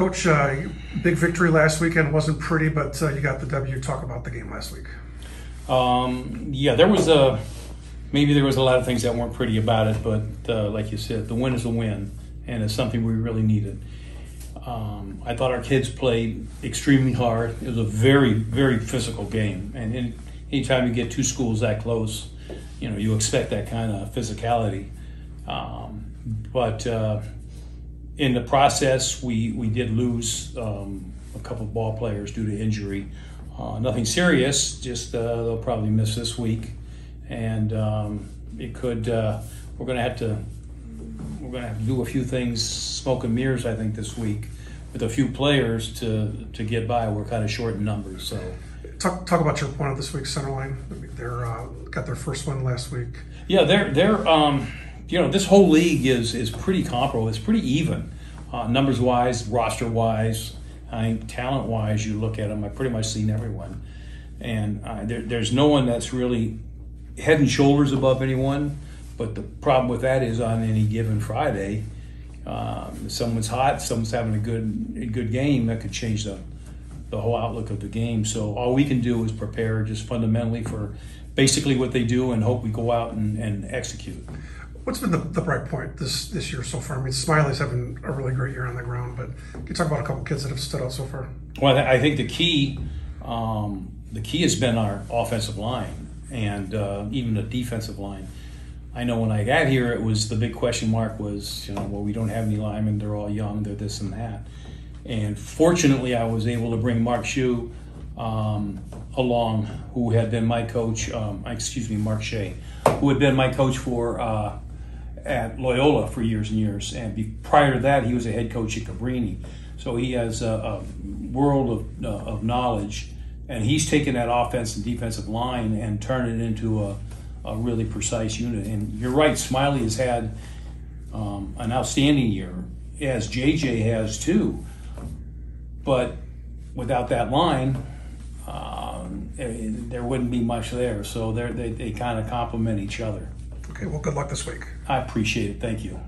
Coach, uh, big victory last weekend. wasn't pretty, but uh, you got the W. Talk about the game last week. Um, yeah, there was a maybe there was a lot of things that weren't pretty about it, but uh, like you said, the win is a win, and it's something we really needed. Um, I thought our kids played extremely hard. It was a very, very physical game, and in, anytime you get two schools that close, you know you expect that kind of physicality. Um, but uh, in the process, we we did lose um, a couple of ball players due to injury. Uh, nothing serious, just uh, they'll probably miss this week, and um, it could. Uh, we're going to have to. We're going to have to do a few things, smoke and mirrors. I think this week, with a few players to to get by. We're kind of short in numbers, so. Talk, talk about your point of this week, Centerline. They're uh, got their first one last week. Yeah, they're they're um, you know this whole league is is pretty comparable. It's pretty even, uh, numbers wise, roster wise. I think talent wise, you look at them. I've pretty much seen everyone, and uh, there, there's no one that's really head and shoulders above anyone. But the problem with that is on any given Friday, um, someone's hot, someone's having a good a good game that could change the the whole outlook of the game. So all we can do is prepare just fundamentally for basically what they do and hope we go out and, and execute. What's been the, the, bright point this this year so far? I mean, Smiley's having a really great year on the ground, but can you talk about a couple kids that have stood out so far? Well, I think the key um, the key has been our offensive line and uh, even the defensive line. I know when I got here, it was the big question mark was you know well we don't have any linemen, they're all young, they're this and that, and fortunately I was able to bring Mark Shue um, along, who had been my coach. Um, excuse me, Mark Shea, who had been my coach for. Uh, at Loyola for years and years, and be, prior to that, he was a head coach at Cabrini. So he has a, a world of, uh, of knowledge, and he's taken that offense and defensive line and turned it into a, a really precise unit. And you're right, Smiley has had um, an outstanding year, as JJ has too. But without that line, um, eh, there wouldn't be much there. So they they kind of complement each other. Okay, well, good luck this week. I appreciate it. Thank you.